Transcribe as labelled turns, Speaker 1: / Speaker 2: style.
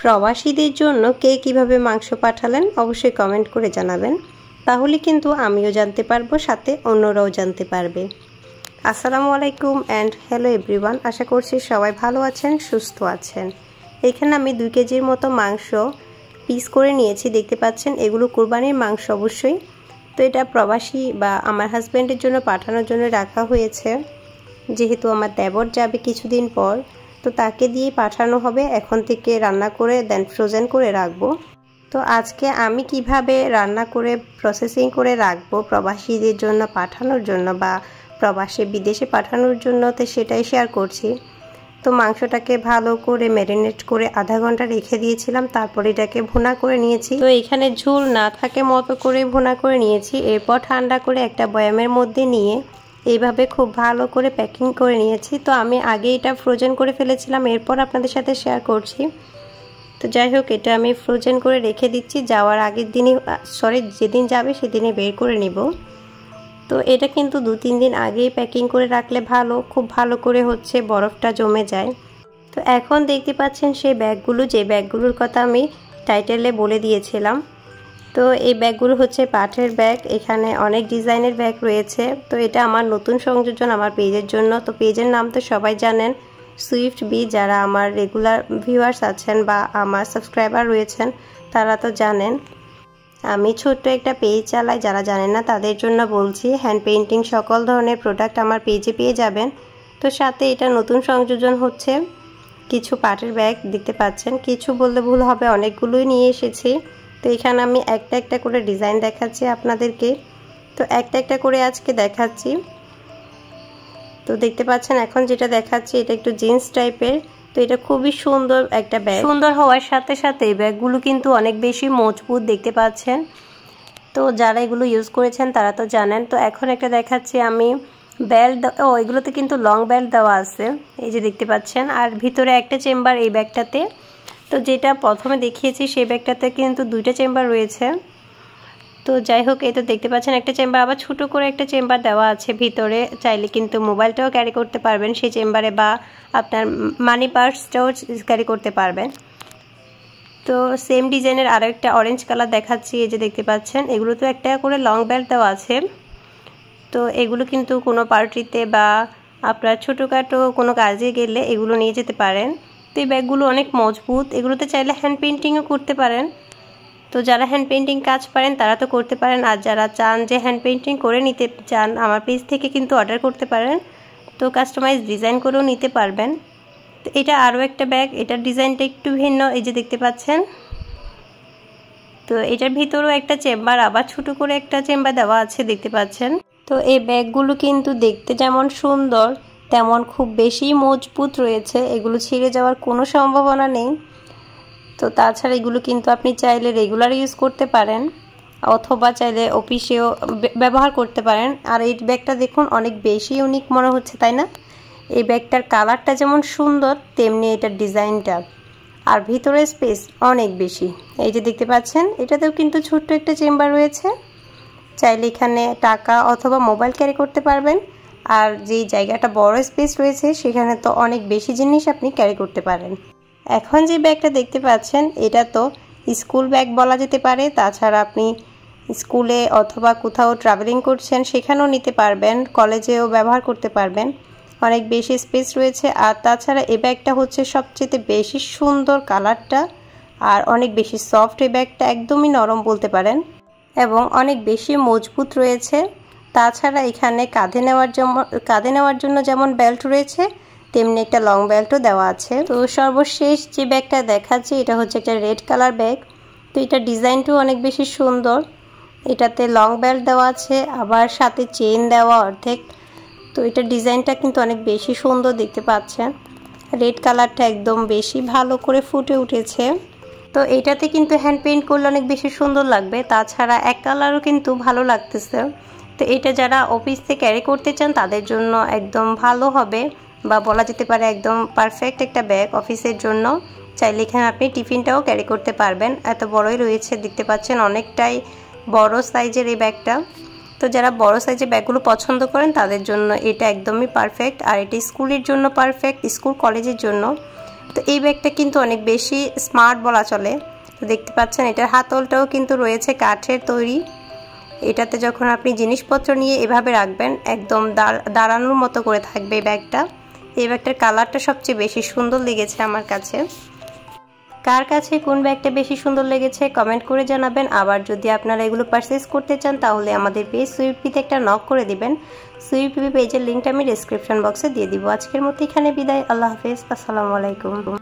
Speaker 1: প্রবাসীদের জন্য কে কীভাবে মাংস পাঠালেন অবশ্যই কমেন্ট করে জানাবেন। তাহলে কিন্তু আমিও জানতে পারব, সাথে অন্যরাও জানতে পারবে। আসসালামু আলাইকুম অ্যান্ড হ্যালো এভরিওয়ান আশা করছি সবাই ভালো আছেন, সুস্থ আছেন। এখানে আমি দুই কেজির মতো মাংস পিস করে নিয়েছি, দেখতে পাচ্ছেন এগুলো কোরবানির মাংস অবশ্যই। তো এটা প্রবাসী বা আমার হাজব্যান্ডের জন্য পাঠানোর জন্য রাখা হয়েছে। যেহেতু আমার দেবর যাবে কিছুদিন পর তো তাকে দিয়ে পাঠানো হবে। এখন থেকে রান্না করে দেন ফ্রোজেন করে রাখব। তো আজকে আমি কীভাবে রান্না করে প্রসেসিং করে রাখব, প্রবাসীদের জন্য পাঠানোর জন্য বা প্রবাসে, বিদেশে পাঠানোর জন্য তো সেটাই শেয়ার করছি। তো মাংসটাকে ভালো করে ম্যারিনেট করে আধা ঘণ্টা রেখে দিয়েছিলাম, তারপর এটাকে ভুনা করে নিয়েছি। তো এখানে ঝুল না থাকে মতো করে ভুনা করে নিয়েছি। এরপর ঠান্ডা করে একটা বয়ামের মধ্যে নিয়ে এইভাবে খুব ভালো করে প্যাকিং করে নিয়েছি। তো আমি আগে এটা ফ্রোজেন করে ফেলেছিলাম, এরপর আপনাদের সাথে শেয়ার করছি। তো যাই হোক, এটা আমি ফ্রোজেন করে রেখে দিচ্ছি। যাওয়ার আগের দিনই সরি যেদিন যাবে সেদিনে বের করে নিব। তো এটা কিন্তু দু তিন দিন আগেই প্যাকিং করে রাখলে ভালো, খুব ভালো করে হচ্ছে বরফটা জমে যায়। তো এখন দেখতে পাচ্ছেন সেই ব্যাগগুলো, যে ব্যাগগুলোর কথা আমি টাইটেলে বলে দিয়েছিলাম। তো এই ব্যাগগুলো হচ্ছে পাটের ব্যাগ, এখানে অনেক ডিজাইনের ব্যাগ রয়েছে। তো এটা আমার নতুন সংযোজন আমার পেজের জন্য। তো পেজের নাম তো সবাই জানেন সুইফট বি যারা আমার রেগুলার ভিউয়ার্স আছেন বা আমার সাবস্ক্রাইবার রয়েছেন, তারা তো জানেন। আমি ছোট্ট একটা পেজ চালাই, যারা জানেন না তাদের জন্য বলছি হ্যান্ড পেন্টিং সকল ধরনের প্রোডাক্ট আমার পেজে পেয়ে যাবেন। তো সাথে এটা নতুন সংযোজন হচ্ছে, কিছু পাটের ব্যাগ দেখতে পাচ্ছেন। কিছু বললে ভুল হবে, অনেকগুলোই নিয়ে এসেছি। তো এখানে আমি একটা একটা করে ডিজাইন দেখাচ্ছি আপনাদেরকে। তো একটা একটা করে আজকে দেখাচ্ছি। তো দেখতে পাচ্ছেন এখন যেটা দেখাচ্ছি এটা একটু জিন্স টাইপের। তো এটা খুবই সুন্দর একটা ব্যাগ। সুন্দর হওয়ার সাথে সাথে এই ব্যাগগুলো কিন্তু অনেক বেশি মজবুত দেখতে পাচ্ছেন। তো যারা এগুলো ইউজ করেছেন তারা তো জানেন। তো এখন একটা দেখাচ্ছি আমি বেল্ট ও, এগুলোতে কিন্তু লং বেল্ট দেওয়া আছে। এই যে দেখতে পাচ্ছেন। আর ভিতরে একটা চেম্বার এই ব্যাগটাতে। তো যেটা প্রথমে দেখিয়েছি সেই ব্যাগটাতে কিন্তু দুইটা চেম্বার রয়েছে। তো যাই হোক, এই তো দেখতে পাচ্ছেন একটা চেম্বার, আবার ছোটো করে একটা চেম্বার দেওয়া আছে ভিতরে। চাইলে কিন্তু মোবাইলটাও ক্যারি করতে পারবেন, সেই চেম্বারে বা আপনার মানি পার্সটাও ক্যারি করতে পারবেন। তো সেম ডিজাইনের আরও একটা অরেঞ্জ কালার দেখাচ্ছি, এই যে দেখতে পাচ্ছেন এগুলো তো একটা করে লং বেল্ট দেওয়া আছে। তো এগুলো কিন্তু কোনো পার্টিতে বা আপনার ছোটোখাটো কোনো কাজে গেলে এগুলো নিয়ে যেতে পারেন। এই ব্যাগগুলো অনেক মজবুত। এগুলোতে চাইলে হ্যান্ড পেন্টিংও করতে পারেন। তো যারা হ্যান্ড পেন্টিং কাজ পারেন, তারা তো করতে পারেন। আর যারা চান যে হ্যান্ড পেন্টিং করে নিতে চান, আমার পেজ থেকে কিন্তু অর্ডার করতে পারেন। তো কাস্টমাইজ ডিজাইন করেও নিতে পারবেন। তো এটা আরও একটা ব্যাগ এটার ডিজাইনটা একটু ভিন্ন, এই যে দেখতে পাচ্ছেন। তো এটার ভিতরেও একটা চেম্বার আবার ছোটো করে একটা চেম্বার দেওয়া আছে, দেখতে পাচ্ছেন। তো এই ব্যাগগুলো কিন্তু দেখতে যেমন সুন্দর তেমন খুব বেশি মজবুত রয়েছে, এগুলো ছিঁড়ে যাওয়ার কোনো সম্ভাবনা নেই। তো তাছাড়া এগুলো কিন্তু আপনি চাইলে রেগুলার ইউজ করতে পারেন, অথবা চাইলে অফিসেও ব্যবহার করতে পারেন। আর এই ব্যাগটা দেখুন, অনেক বেশি ইউনিক মনে হচ্ছে, তাই না? এই ব্যাগটার কালারটা যেমন সুন্দর, তেমনি এটার ডিজাইনটা আর ভিতরে স্পেস অনেক বেশি। এই যে দেখতে পাচ্ছেন, এটাতেও কিন্তু ছোট্ট একটা চেম্বার রয়েছে। চাইলে এখানে টাকা অথবা মোবাইল ক্যারি করতে পারবেন। আর যেই জায়গাটা বড় স্পেস রয়েছে, সেখানে তো অনেক বেশি জিনিস আপনি ক্যারি করতে পারেন। এখন যে ব্যাগটা দেখতে পাচ্ছেন, এটা তো স্কুল ব্যাগ বলা যেতে পারে। তাছাড়া আপনি স্কুলে অথবা কোথাও ট্রাভেলিং করছেন, সেখানেও নিতে পারবেন কলেজেও ব্যবহার করতে পারবেন। অনেক বেশি স্পেস রয়েছে। আর তাছাড়া এ ব্যাগটা হচ্ছে সবচেয়ে বেশি সুন্দর কালারটা আর অনেক বেশি সফট এই ব্যাগটা একদমই নরম বলতে পারেন। এবং অনেক বেশি মজবুত রয়েছে। তাছাড়া এখানে কাঁধে নেওয়ার জন্য কাঁধে নেওয়ার জন্য যেমন বেল্ট রয়েছে, তেমনি একটা লং বেল্টও দেওয়া আছে। তো সর্বশেষ যে ব্যাগটা দেখাচ্ছি, এটা হচ্ছে একটা রেড কালার ব্যাগ তো এটা ডিজাইনটাও অনেক বেশি সুন্দর। এটাতে লং বেল্ট দেওয়া আছে, আবার সাথে চেন দেওয়া অর্ধেক। তো এটার ডিজাইনটা কিন্তু অনেক বেশি সুন্দর দেখতে পাচ্ছেন। রেড কালারটা একদম বেশি ভালো করে ফুটে উঠেছে। তো এটাতে কিন্তু হ্যান্ড পেন্ট করলে অনেক বেশি সুন্দর লাগবে। তাছাড়া এক কালারও কিন্তু ভালো লাগতেছে। তো এটা যারা অফিস থেকে ক্যারি করতে চান, তাদের জন্য একদম ভালো হবে বা বলা যেতে পারে একদম পারফেক্ট একটা ব্যাগ অফিসের জন্য। চাইলে এখানে আপনি টিফিনটাও ক্যারি করতে পারবেন। এত বড়ই রয়েছে, দেখতে পাচ্ছেন অনেকটাই বড় সাইজের এই ব্যাগটা তো যারা বড় সাইজের ব্যাগগুলো পছন্দ করেন, তাদের জন্য এটা একদমই পারফেক্ট আর এটা স্কুলের জন্য পারফেক্ট স্কুল কলেজের জন্য। তো এই ব্যাগটা কিন্তু অনেক বেশি স্মার্ট বলা চলে। তো দেখতে পাচ্ছেন, এটার হাতলটাও কিন্তু রয়েছে কাঠের তৈরি। এটাতে যখন আপনি জিনিসপত্র নিয়ে এভাবে রাখবেন, একদম দাঁড়ানোর মতো করে থাকবে এই ব্যাগটা। এই ব্যাগটার কালারটা সবচেয়ে বেশি সুন্দর লেগেছে আমার কাছে। কার কাছে কোন ব্যাগটা বেশি সুন্দর লেগেছে কমেন্ট করে জানাবেন। আবার যদি আপনারা এগুলো পারচেস করতে চান, তাহলে আমাদের পেজ সুইপিতে একটা নক করে দিবেন। সুইপি পেজের লিঙ্কটা আমি ডিসক্রিপশন বক্সে দিয়ে দিব। আজকের মতো এখানে বিদায়। আল্লাহ হাফেজ। আসসালামু আলাইকুম।